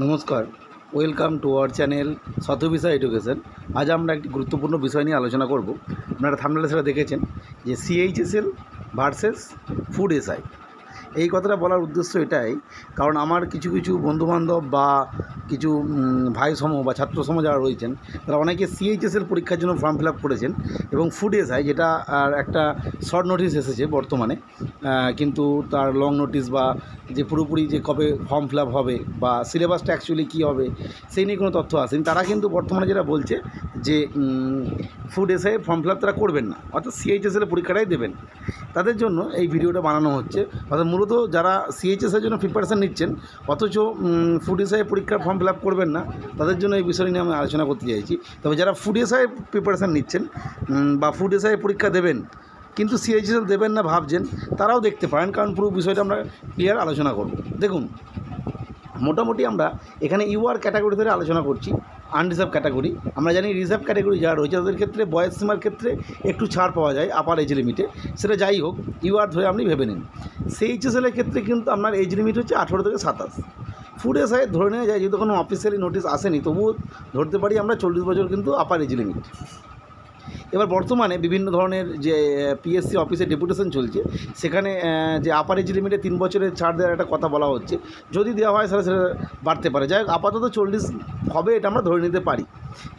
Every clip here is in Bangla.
নমস্কার, welcome to our channel Shatabhisha education. আজ আমরা একটি গুরুত্বপূর্ণ বিষয় নিয়ে আলোচনা করব। আপনারা থামলে সেটা দেখেছেন যে সিএইচএসএল ভার্সেস ফুড এসআই এই কথাটা বলার উদ্দেশ্য এটাই, কারণ আমার কিছু কিছু বন্ধুবান্ধব বা কিছু ভাই সম বা ছাত্র সমাজ যারা রয়েছেন, তারা অনেকে সিএইচএসএল পরীক্ষার জন্য ফর্ম ফিল আপ করেছেন এবং ফুড এসআই যেটা আর একটা শর্ট নোটিশ এসেছে বর্তমানে কিন্তু তার লং নোটিশ বা যে পুরোপুরি যে কবে ফর্ম ফিল আপ হবে বা সিলেবাসটা অ্যাকচুয়ালি কী হবে, সেই নিয়ে কোনো তথ্য আসেনি। তারা কিন্তু বর্তমানে যেটা বলছে যে food SI form fill up তারা করবেন না, অর্থাৎ সিএইচএসএল পরীক্ষাটাই দেবেন। তাদের জন্য এই ভিডিওটা বানানো হচ্ছে, অর্থাৎ মূলত যারা সিএইচএসের জন্য প্রিপারেশান নিচ্ছেন, অথচ ফুড এসআই পরীক্ষার ফর্ম ফিল আপ করবেন না, তাদের জন্য এই বিষয় নিয়ে আমি আলোচনা করতে চাইছি। তবে যারা ফুড এসআই প্রিপারেশান নিচ্ছেন বা ফুড এসআই পরীক্ষা দেবেন, কিন্তু সিএইচএসএল দেবেন না ভাবছেন, তারাও দেখতে পারেন, কারণ পুরো বিষয়টা আমরা ক্লিয়ার আলোচনা করব। দেখুন, মোটামুটি আমরা এখানে ইউআর ক্যাটাগরি ধরে আলোচনা করছি। আনরিজার্ভ ক্যাটাগরি আমরা জানি রিজার্ভ ক্যাটাগরি যারা রয়েছে, তাদের ক্ষেত্রে, বয়স সীমার ক্ষেত্রে একটু ছাড় পাওয়া যায় আপার এজ লিমিটে সেটা যাই হোক ইউআর ধরে আপনি ভেবে নিন। সেই এইচএসএলের ক্ষেত্রে কিন্তু আপনার এজ লিমিট হচ্ছে আঠেরো থেকে সাতাশ। ফুড এসআই ধরে নেওয়া যায় যেহেতু কোনো অফিসিয়ালি নোটিশ আসেনি, তবুও ধরতে পারি আমরা চল্লিশ বছর কিন্তু আপার এজ লিমিট এবার বর্তমানে বিভিন্ন ধরনের যে পিএসসি অফিসে ডেপুটেশন চলছে, সেখানে যে আপার এজ লিমিটে তিন বছরের ছাড় দেওয়ার একটা কথা বলা হচ্ছে। যদি দেওয়া হয় সেটা সেটা বাড়তে পারে। যাই হোক, আপাতত চল্লিশ হবে এটা আমরা ধরে নিতে পারি।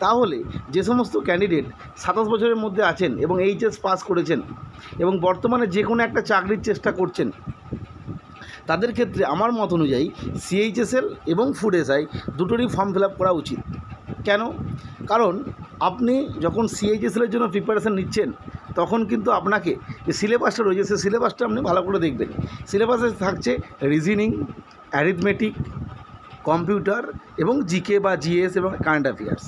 তাহলে যে সমস্ত ক্যান্ডিডেট সাতাশ বছরের মধ্যে আছেন এবং এইচএস পাস করেছেন এবং বর্তমানে যে কোনো একটা চাকরির চেষ্টা করছেন, তাদের ক্ষেত্রে আমার মত অনুযায়ী সিএইচএসএল এবং ফুড এসআই দুটোরই ফর্ম ফিল করা উচিত। কেন? কারণ আপনি যখন সিএইচএসএলের জন্য প্রিপারেশান নিচ্ছেন, তখন কিন্তু আপনাকে যে সিলেবাসটা রয়েছে সে সিলেবাসটা আপনি ভালো করে দেখবেন। সিলেবাসে থাকছে রিজনিং অ্যারিথমেটিক কম্পিউটার এবং জিকে বা জিএস এবং কারেন্ট অ্যাফেয়ার্স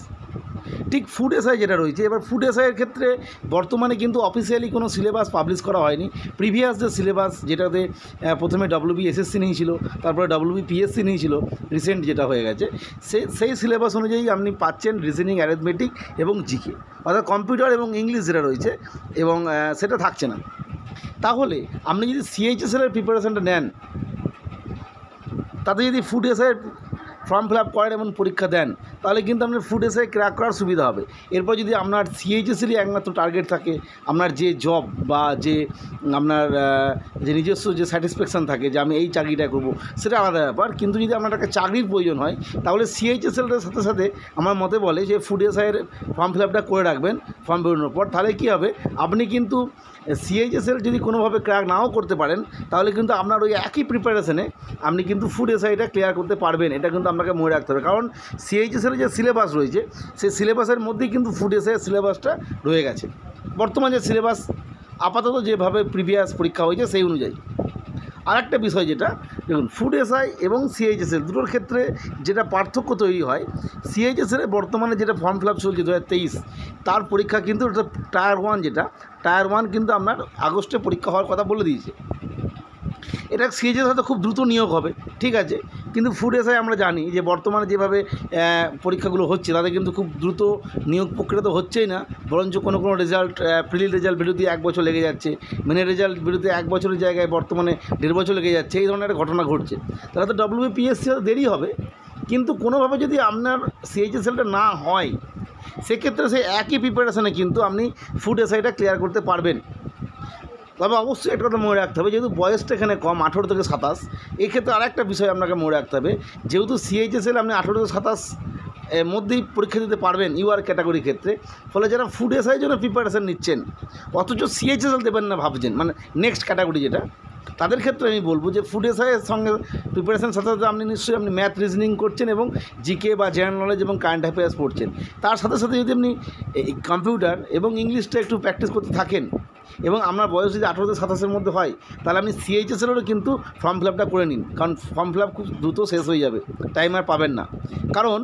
ঠিক ফুড এসআই যেটা রয়েছে, এবার ফুড এসআইয়ের ক্ষেত্রে বর্তমানে কিন্তু অফিসিয়ালি কোনো সিলেবাস পাবলিশ করা হয়নি। প্রিভিয়াস যে সিলেবাস যেটাতে প্রথমে ডব্লিউবি এসএসসি নিয়েছিল, তারপরে ডব্লিউবি পিএসসি নিয়েছিল রিসেন্ট যেটা হয়ে গেছে, সে, সেই সিলেবাস অনুযায়ী আপনি পাচ্ছেন রিজনিং অ্যারেথমেটিক এবং জিকে অর্থাৎ কম্পিউটার এবং ইংলিশ যেটা রয়েছে এবং সেটা থাকছে না। তাহলে আপনি যদি সিএইচএসএলের প্রিপারেশনটা নেন, তাতে যদি ফুড এসআইয়ের ফর্ম ফিল আপ করেন এবং পরীক্ষা দেন, তাহলে কিন্তু আপনার ফুড এসআই ক্র্যাক করার সুবিধা হবে। এরপর যদি আপনার সিএইচএসেরই একমাত্র টার্গেট থাকে, আপনার যে জব বা যে, আপনার যে নিজস্ব যে স্যাটিসফ্যাকশান থাকে যে আমি এই চাকরিটা করব, সেটা আলাদা ব্যাপার। কিন্তু যদি আপনার একটা চাকরির প্রয়োজন হয়, তাহলে সিএইচএসএলটার সাথে সাথে আমার মতে বলে যে ফুড এসআইয়ের ফর্ম ফিল আপটা করে রাখবেন ফর্ম বেরোনোর পর। তাহলে কী হবে? আপনি কিন্তু সিএইচএসএল যদি কোনোভাবে ক্র্যাক নাও করতে পারেন, তাহলে কিন্তু আপনার ওই একই প্রিপারেশনে আপনি কিন্তু ফুড এসআইটা ক্লিয়ার করতে পারবেন। এটা কিন্তু আপনাকে মনে রাখতে হবে। কারণ সিএইচএসের যে সিলেবাস রয়েছে, সেই সিলেবাসের মধ্যেই কিন্তু ফুড এসআইয়ের সিলেবাসটা রয়ে গেছে। বর্তমান যে সিলেবাস আপাতত যেভাবে প্রিভিয়াস পরীক্ষা হয়েছে, সেই অনুযায়ী। আর একটা বিষয় যেটা, দেখুন ফুড এসআই এবং সিএইচএসএল দুটোর ক্ষেত্রে যেটা পার্থক্য তৈরি হয় সিএইচএসএল বর্তমানে যেটা ফর্ম ফিল আপ চলছে দু হাজার তেইশ, তার পরীক্ষা কিন্তু টায়ার ওয়ান যেটা টায়ার ওয়ান কিন্তু আপনার আগস্টে পরীক্ষা হওয়ার কথা বলে দিয়েছে। এটা সিএজের হয়তো খুব দ্রুত নিয়োগ হবে, ঠিক আছে? কিন্তু ফুড এসআই আমরা জানি যে বর্তমানে যেভাবে পরীক্ষাগুলো হচ্ছে তাতে কিন্তু খুব দ্রুত নিয়োগ প্রক্রিয়া তো হচ্ছেই না, বরঞ্চ কোনো কোনো রেজাল্ট প্রিলি রেজাল্ট বেরোতে এক বছর লেগে যাচ্ছে মেনের রেজাল্ট বেরোতে এক বছরের জায়গায় বর্তমানে দেড় বছর লেগে যাচ্ছে, এই ধরনের একটা ঘটনা ঘটছে। তাহলে তো ডব্লিউবিপিএসসি দেরি হবে, কিন্তু কোনোভাবে যদি আপনার সিএইচএসএলটা না হয়, সেক্ষেত্রে সেই একই প্রিপারেশনে কিন্তু আপনি ফুড এসআইটা ক্লিয়ার করতে পারবেন। তবে অবশ্যই একটা কথা মনে রাখতে হবে, যেহেতু বয়সটা এখানে কম, আঠেরো থেকে সাতাশ, এক্ষেত্রে আরেকটা বিষয় আপনাকে মনে রাখতে হবে, যেহেতু সিএইচএসএল আপনি আঠেরো থেকে সাতাশ এর মধ্যেই পরীক্ষা দিতে পারবেন ইউআর ক্যাটাগরির ক্ষেত্রে, ফলে যারা ফুড এসআই জন্য প্রিপারেশান নিচ্ছেন, অথচ সিএইচএসএল দেবেন না ভাবছেন মানে নেক্সট ক্যাটাগরি যেটা, তাদের ক্ষেত্রে আমি বলব যে ফুড এসআইয়ের সঙ্গে প্রিপারেশান সাথে সাথে আপনি নিশ্চয়ই আপনি ম্যাথ রিজনিং করছেন এবং জিকে বা জেনারেল নলেজ এবং কারেন্ট অ্যাফেয়ার্স পড়ছেন, তার সাথে সাথে যদি আপনি কম্পিউটার এবং ইংলিশটা একটু প্র্যাকটিস করতে থাকেন এবং আপনার বয়স যদি আঠেরো থেকে সাতাশের মধ্যে হয়, তাহলে আপনি সিএইচএসেরও কিন্তু ফর্ম ফিল আপটা করে নিন। কারণ ফর্ম ফিল আপ খুব দ্রুত শেষ হয়ে যাবে টাইম আর পাবেন না। কারণ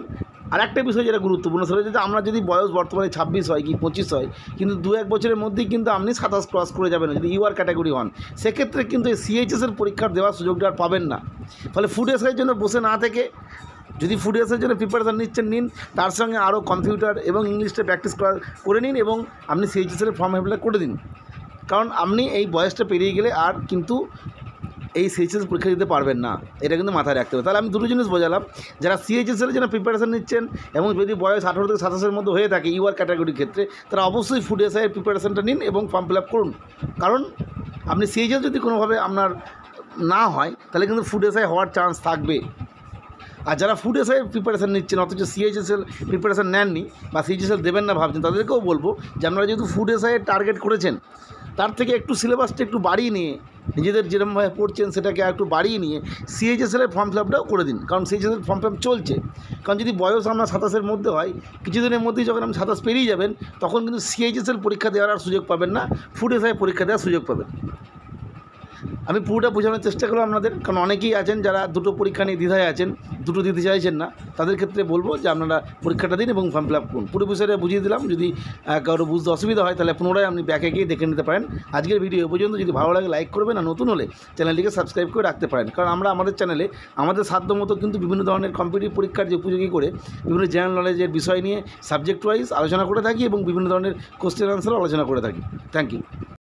আরেকটা বিষয় যেটা গুরুত্বপূর্ণ, সেটা হচ্ছে যে আমরা যদি বয়স বর্তমানে ছাব্বিশ হয় কি পঁচিশ হয়, কিন্তু দু এক বছরের মধ্যেই কিন্তু আপনি সাতাশ ক্রস করে যাবেন যদি ইউআর ক্যাটাগরি হন সেক্ষেত্রে কিন্তু এই সিএইচএসের পরীক্ষার দেওয়ার সুযোগটা আর পাবেন না। ফলে ফুড এসআইয়ের জন্য বসে না থেকে, যদি ফুড এসের জন্য প্রিপারেশান নিচ্ছেন, নিন। তার সঙ্গে আরও কম্পিউটার এবং ইংলিশটা প্র্যাকটিস করা, করে নিন এবং আপনি সিএইচএসের ফর্ম অ্যাপ্লাই করে দিন। কারণ আপনি এই বয়সটা পেরিয়ে গেলে আর কিন্তু এই সিএইচএস পরীক্ষা দিতে পারবেন না। এটা কিন্তু মাথায় রাখতে হবে। তাহলে আমি দুটো জিনিস বোঝালাম। যারা সিএইচএসের জন্য প্রিপারেশান নিচ্ছেন এবং যদি বয়স আঠারো থেকে সাতাশের মধ্যে হয়ে থাকে ইউআর ক্যাটাগরির ক্ষেত্রে, তারা অবশ্যই ফুড এসআইয়ের প্রিপারেশানটা নিন এবং ফর্ম ফিল আপ করুন। কারণ আপনি সিএইচএস যদি কোনোভাবে আপনার না হয়, তাহলে কিন্তু ফুড এসআই হওয়ার চান্স থাকবে। আর যারা ফুড এসআই প্রিপারেশান নিচ্ছেন, অথচ সিএইচএসএল প্রিপারেশান নেননি বা সিএইচএসএল দেবেন না ভাবছেন, তাদেরকেও বলব যে আপনারা যেহেতু ফুড এসআইয়ের টার্গেট করেছেন তার থেকে একটু সিলেবাসটা একটু বাড়িয়ে নিয়ে, নিজেদের যেরকমভাবে পড়ছেন সেটাকে একটু বাড়িয়ে নিয়ে সিএইচএসএলের ফর্ম ফিল আপটাও করে দিন। কারণ সিএইচএসএল ফর্ম ফিল আপ চলছে। কারণ যদি বয়স আমরা সাতাশের মধ্যে হয়, কিছুদিনের মধ্যেই যখন আপনি সাতাশ পেরিয়ে যাবেন, তখন কিন্তু সিএইচএসএল পরীক্ষা দেওয়ার আর সুযোগ পাবেন না ফুড এসআই পরীক্ষা দেওয়ার সুযোগ পাবেন। আমি পুরোটা বোঝানোর চেষ্টা করলাম আপনাদের, কারণ অনেকেই আছেন যারা দুটো পরীক্ষা নিয়ে দ্বিধায় আছেন, দুটো দিতে চাইছেন না। তাদের ক্ষেত্রে বলব যে আপনারা পরীক্ষাটা দিন এবং ফর্ম ফিল আপ করুন। পুরো বিষয়টা বুঝিয়ে দিলাম, যদি কারও বুঝতে অসুবিধা হয় তাহলে পুনরায় আপনি ব্যাকে গিয়ে দেখে নিতে পারেন। আজকের ভিডিও পর্যন্ত যদি ভালো লাগে লাইক করবেন, আর নতুন হলে চ্যানেলটিকে সাবস্ক্রাইব করে রাখতে পারেন। কারণ আমরা আমাদের চ্যানেলে আমাদের সাধ্য মতো কিন্তু বিভিন্ন ধরনের কম্পিটিভ পরীক্ষার যে উপযোগী করে বিভিন্ন জেনারেল নলেজের বিষয় নিয়ে সাবজেক্ট ওয়াইজ আলোচনা করে থাকি এবং বিভিন্ন ধরনের কোশ্চেন আনসারও আলোচনা করে থাকি। Thank you